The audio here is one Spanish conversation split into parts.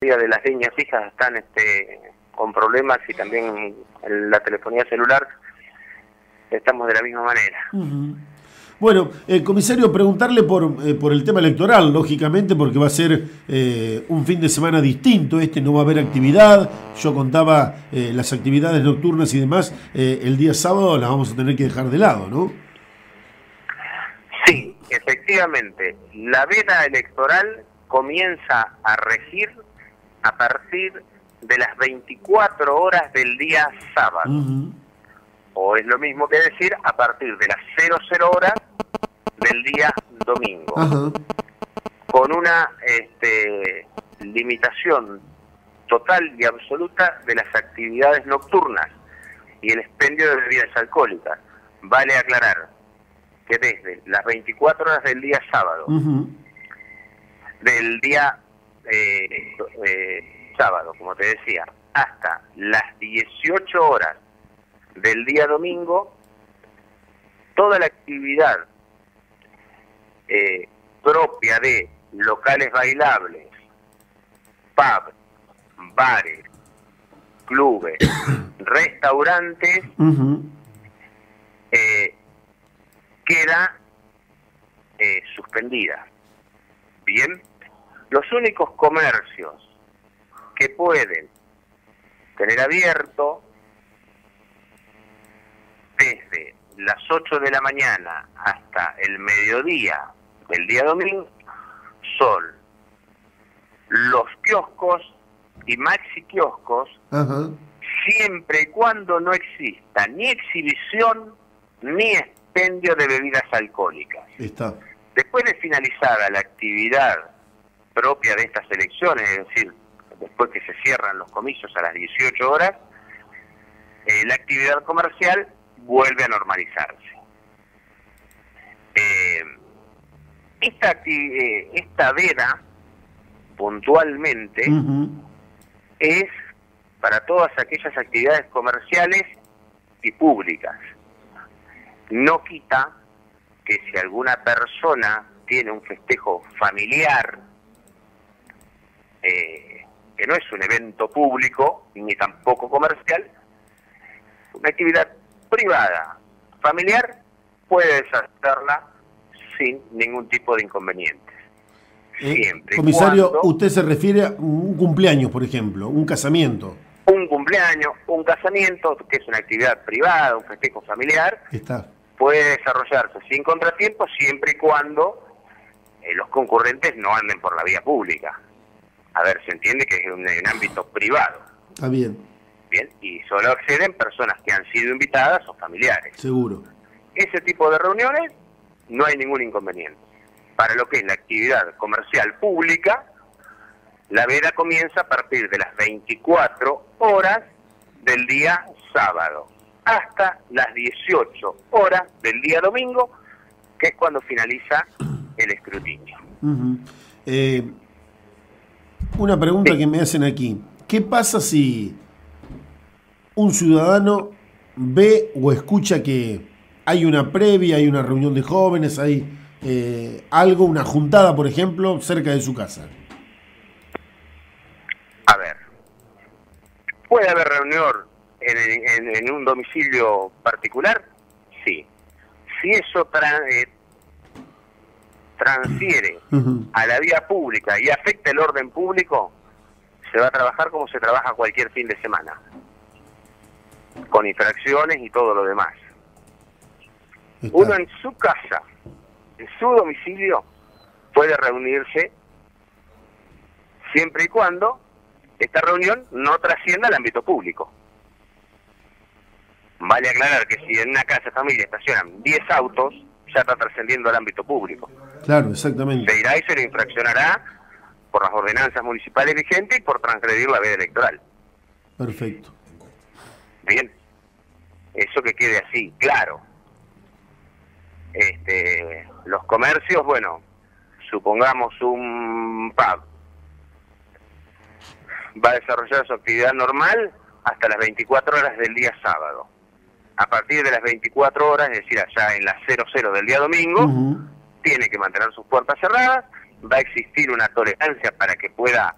de las líneas fijas están este, con problemas y también la telefonía celular estamos de la misma manera. Bueno, eh, comisario, preguntarle por, eh, por el tema electoral, lógicamente, porque va a ser eh, un fin de semana distinto, este no va a haber actividad, yo contaba las actividades nocturnas y demás, el día sábado las vamos a tener que dejar de lado, ¿no? Sí, efectivamente, la veda electoral comienza a regir a partir de las 24 horas del día sábado. O es lo mismo que decir a partir de las 00 horas del día domingo. Con una este, limitación total y absoluta de las actividades nocturnas y el expendio de bebidas alcohólicas. Vale aclarar que desde las 24 horas del día sábado, del día eh, eh, sábado, como te decía, hasta las 18 horas del día domingo, toda la actividad eh, propia de locales bailables, pubs, bares, clubes, restaurantes, queda suspendida. Bien, los únicos comercios que pueden tener abierto desde las 8 de la mañana hasta el mediodía del día domingo son los kioscos y maxi kioscos siempre y cuando no exista ni exhibición ni expendio de bebidas alcohólicas. Después de finalizada la actividad propia de estas elecciones, es decir, después que se cierran los comicios a las 18 horas, eh, la actividad comercial vuelve a normalizarse. Eh, esta, eh, esta veda, puntualmente, es para todas aquellas actividades comerciales y públicas. No quita que si alguna persona tiene un festejo familiar, eh, que no es un evento público ni tampoco comercial, una actividad privada, familiar, puede deshacerla sin ningún tipo de inconvenientes. Eh, Siempre. Comisario, usted se refiere a un cumpleaños, por ejemplo, un casamiento. Un cumpleaños, un casamiento, que es una actividad privada, un festejo familiar, Está. puede desarrollarse sin contratiempo siempre y cuando eh, los concurrentes no anden por la vía pública a ver, se entiende que es un, ámbito privado. Está bien. Bien, y solo acceden personas que han sido invitadas o familiares. Seguro. Ese tipo de reuniones no hay ningún inconveniente. Para lo que es la actividad comercial pública, la veda comienza a partir de las 24 horas del día sábado hasta las 18 horas del día domingo, que es cuando finaliza el escrutinio. Una pregunta que me hacen aquí. ¿Qué pasa si un ciudadano ve o escucha que hay una previa, hay una reunión de jóvenes, hay eh, algo, una juntada, por ejemplo, cerca de su casa? A ver, ¿puede haber reunión en, un domicilio particular? Sí. Si eso eh, transfiere a la vía pública y afecta el orden público, se va a trabajar como se trabaja cualquier fin de semana, con infracciones y todo lo demás. Uno en su casa, en su domicilio, puede reunirse siempre y cuando esta reunión no trascienda al ámbito público. Vale aclarar que si en una casa de familia estacionan 10 autos, ya está trascendiendo al ámbito público. Claro, exactamente. Se irá y se le infraccionará por las ordenanzas municipales vigentes y por transgredir la veda electoral. Perfecto. Bien, eso que quede así, claro. Este, los comercios, bueno, supongamos un pub, va a desarrollar su actividad normal hasta las 24 horas del día sábado. A partir de las 24 horas, es decir, allá en las 00 del día domingo, tiene que mantener sus puertas cerradas, va a existir una tolerancia para que pueda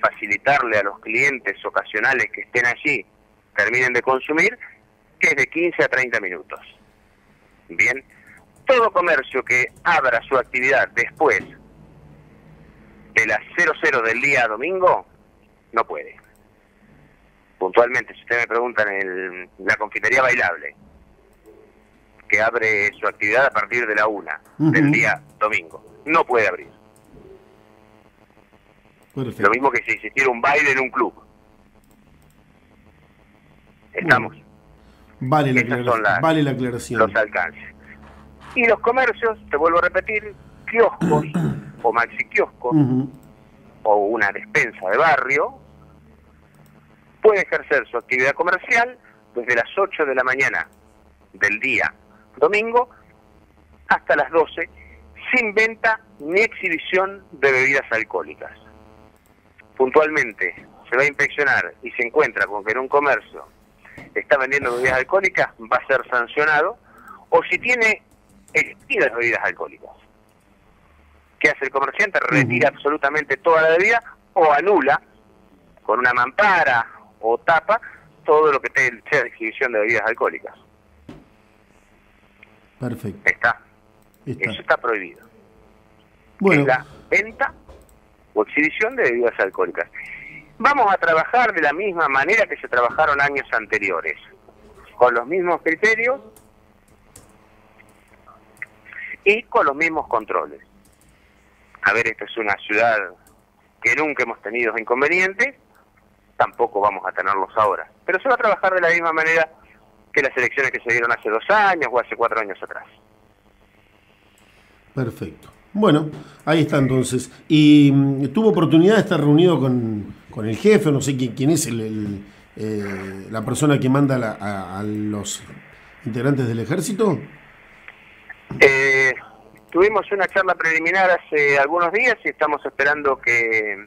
facilitarle a los clientes ocasionales que estén allí, terminen de consumir, que es de 15 a 30 minutos. Bien, todo comercio que abra su actividad después de las 00 del día domingo, no puede. Puntualmente, si usted me pregunta en la confitería bailable, que abre su actividad a partir de la una del día domingo, no puede abrir. Lo mismo que si existiera un baile en un club. Estamos. Vale la, aclaración, vale la aclaración. Los alcances. Y los comercios, te vuelvo a repetir, kioscos o maxi kioscos o una despensa de barrio, puede ejercer su actividad comercial desde las 8 de la mañana del día domingo hasta las 12 sin venta ni exhibición de bebidas alcohólicas. Puntualmente se va a inspeccionar y se encuentra con que en un comercio está vendiendo bebidas alcohólicas, va a ser sancionado, o si tiene las bebidas alcohólicas. ¿Qué hace el comerciante? Retira absolutamente toda la bebida o anula con una mampara o tapa todo lo que sea exhibición de bebidas alcohólicas. Perfecto. Está. Eso está prohibido. Bueno. Es la venta o exhibición de bebidas alcohólicas. Vamos a trabajar de la misma manera que se trabajaron años anteriores, con los mismos criterios y con los mismos controles. A ver, esta es una ciudad que nunca hemos tenido inconvenientes, tampoco vamos a tenerlos ahora. Pero se va a trabajar de la misma manera que las elecciones que se dieron hace dos años o hace cuatro años atrás. Perfecto. Bueno, ahí está entonces. ¿Y mm, tuvo oportunidad de estar reunido con, el jefe, no sé quién, quién es el, eh, la persona que manda a, los integrantes del ejército? Eh, tuvimos una charla preliminar hace algunos días y estamos esperando que,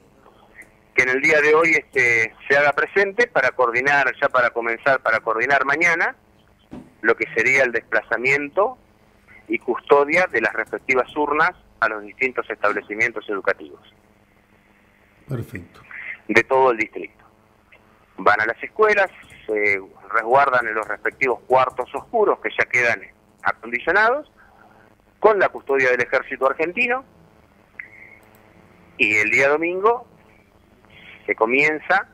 que en el día de hoy este, se haga presente para coordinar, ya para comenzar, para coordinar mañana lo que sería el desplazamiento y custodia de las respectivas urnas a los distintos establecimientos educativos. Perfecto. De todo el distrito. Van a las escuelas, se resguardan en los respectivos cuartos oscuros que ya quedan acondicionados, con la custodia del ejército argentino, y el día domingo se comienza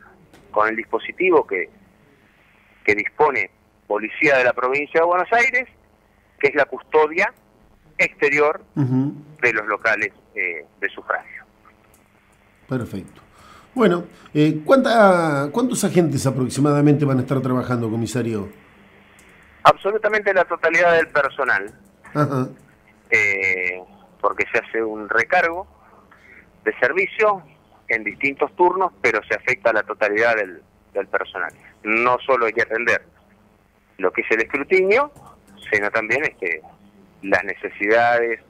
con el dispositivo que, que dispone Policía de la Provincia de Buenos Aires, que es la custodia exterior de los locales eh, de sufragio. Perfecto. Bueno, eh, ¿cuánta, ¿cuántos agentes aproximadamente van a estar trabajando, comisario? Absolutamente la totalidad del personal. Eh, porque se hace un recargo de servicio en distintos turnos, pero se afecta a la totalidad del, del personal. No solo hay que atender lo que es el escrutinio, sino también este, las necesidades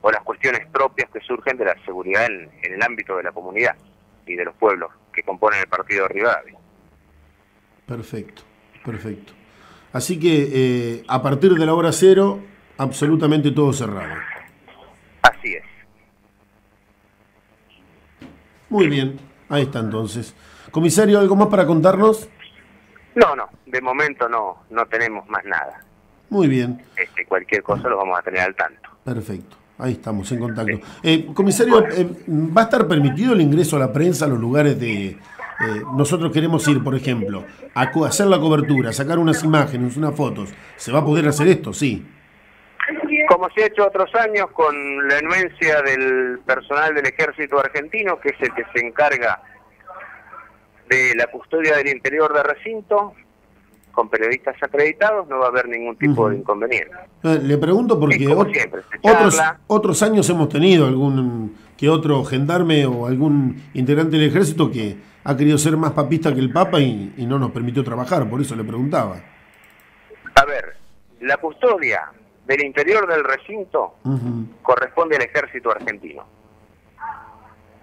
o las cuestiones propias que surgen de la seguridad en, el ámbito de la comunidad y de los pueblos que componen el partido de Rivadavia. Perfecto, perfecto. Así que eh, a partir de la hora cero, absolutamente todo cerrado. Así es. Muy bien, ahí está entonces. Comisario, ¿algo más para contarnos? No, no, de momento no, no tenemos más nada. Muy bien. Este, cualquier cosa lo vamos a tener al tanto. Perfecto. Ahí estamos en contacto. Eh, comisario, eh, ¿va a estar permitido el ingreso a la prensa a los lugares de... Eh, nosotros queremos ir, por ejemplo, a hacer la cobertura, sacar unas imágenes, unas fotos. ¿Se va a poder hacer esto? Sí. Como se ha hecho otros años con la anuencia del personal del ejército argentino, que es el que se encarga de la custodia del interior de recinto, con periodistas acreditados no va a haber ningún tipo de inconveniente. Eh, le pregunto porque otros, otros años hemos tenido algún que otro gendarme o algún integrante del ejército que ha querido ser más papista que el Papa y, no nos permitió trabajar, por eso le preguntaba. A ver, la custodia del interior del recinto corresponde al ejército argentino.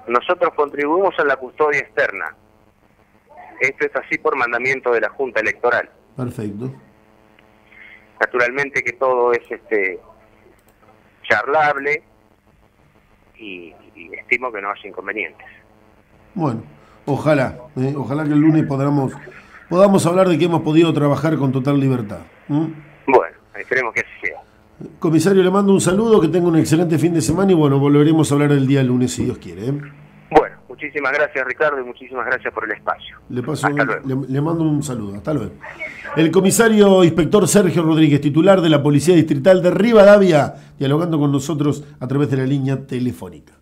Nosotros contribuimos a la custodia externa. Esto es así por mandamiento de la Junta Electoral. Perfecto. Naturalmente que todo es este charlable y, estimo que no haya inconvenientes. Bueno, Ojalá, ¿eh? ojalá que el lunes podamos, podamos hablar de que hemos podido trabajar con total libertad. Bueno, esperemos que así sea. Comisario, le mando un saludo, que tenga un excelente fin de semana y bueno, volveremos a hablar el día lunes si Dios quiere. ¿eh? Bueno, muchísimas gracias Ricardo y muchísimas gracias por el espacio. Le, paso, le, mando un saludo, hasta luego. El comisario inspector Sergio Rodríguez, titular de la Policía Distrital de Rivadavia, dialogando con nosotros a través de la línea telefónica.